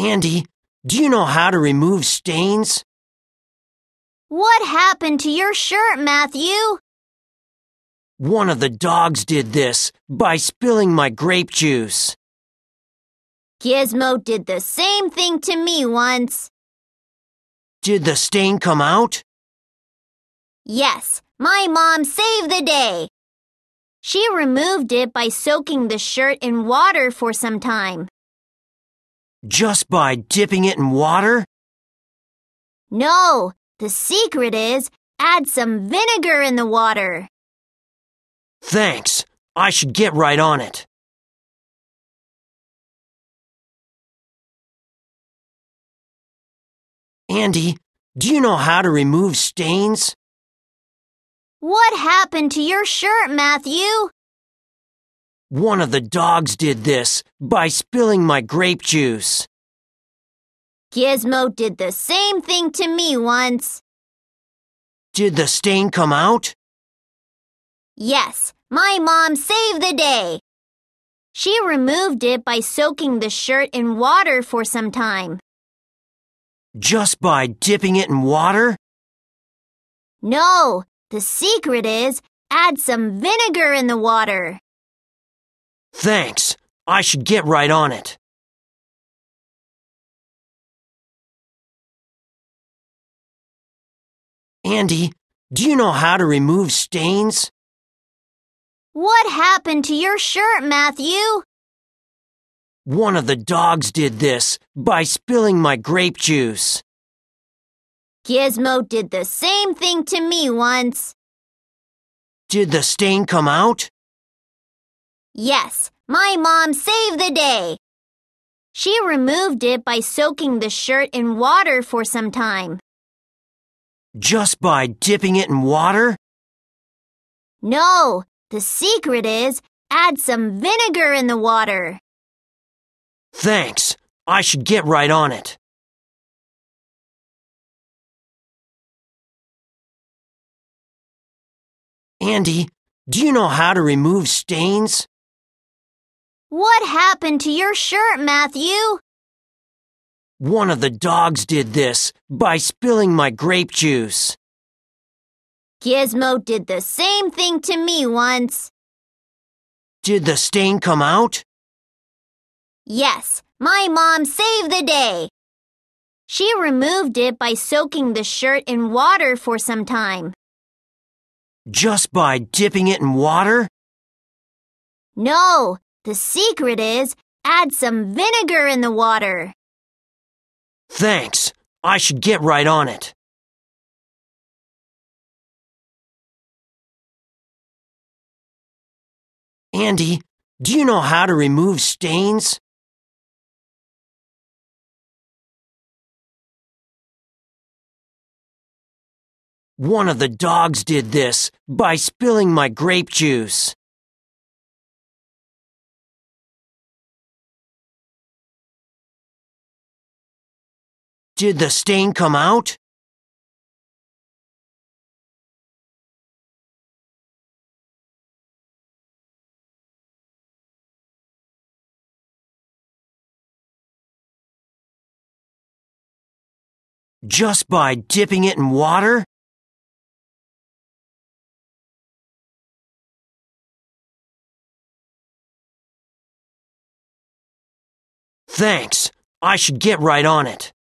Andy, do you know how to remove stains? What happened to your shirt, Matthew? One of the dogs did this by spilling my grape juice. Gizmo did the same thing to me once. Did the stain come out? Yes, my mom saved the day. She removed it by soaking the shirt in water for some time. Just by dipping it in water? No, the secret is add some vinegar in the water. Thanks. I should get right on it. Andy, do you know how to remove stains? What happened to your shirt, Matthew? One of the dogs did this by spilling my grape juice. Gizmo did the same thing to me once. Did the stain come out? Yes, my mom saved the day. She removed it by soaking the shirt in water for some time. Just by dipping it in water? No, the secret is add some vinegar in the water. Thanks. I should get right on it. Andy, do you know how to remove stains? What happened to your shirt, Matthew? One of the dogs did this by spilling my grape juice. Gizmo did the same thing to me once. Did the stain come out? Yes, my mom saved the day. She removed it by soaking the shirt in water for some time. Just by dipping it in water? No, the secret is add some vinegar in the water. Thanks. I should get right on it. Andy, do you know how to remove stains? What happened to your shirt, Matthew? One of the dogs did this by spilling my grape juice. Gizmo did the same thing to me once. Did the stain come out? Yes, my mom saved the day. She removed it by soaking the shirt in water for some time. Just by dipping it in water? No, the secret is add some vinegar in the water. Thanks. I should get right on it. Andy, do you know how to remove stains? One of the dogs did this by spilling my grape juice. Did the stain come out? Just by dipping it in water? Thanks. I should get right on it.